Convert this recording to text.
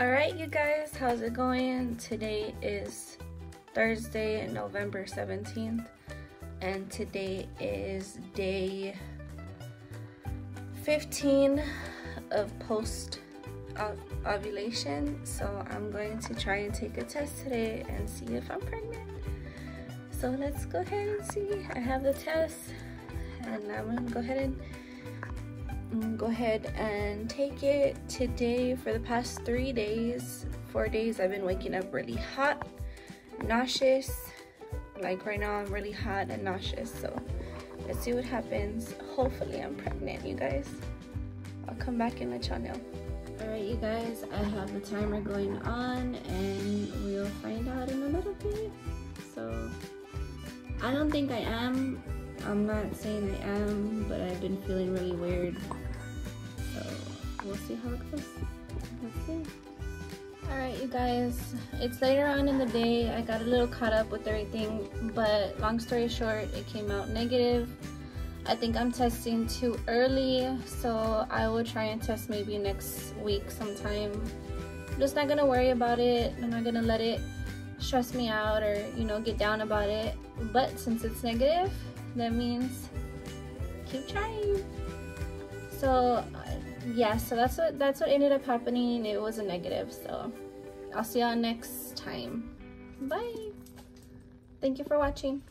all right you guys how's it going? Today is thursday november 17th and today is day 15 of post ovulation. So i'm going to try and take a test today and see if i'm pregnant. So let's go ahead and see. I have the test and i'm gonna go ahead and Mm, go ahead and take it today for the past three days. Four days i've been waking up really hot nauseous. Like right now i'm really hot and nauseous so let's see what happens. Hopefully i'm pregnant you guys. I'll come back and let y'all know. All right you guys i have the timer going on and we'll find out in a little bit so i don't think i am I'm not saying I am, but I've been feeling really weird. So we'll see how it goes. Alright you guys, it's later on in the day. I got a little caught up with everything, but long story short, it came out negative. I think I'm testing too early, so I will try and test maybe next week sometime. I'm just not gonna worry about it. I'm not gonna let it stress me out or, you know, get down about it. But since it's negative, that means keep trying. So uh, yeah so that's what that's what ended up happening. It was a negative so i'll see y'all next time. Bye. Thank you for watching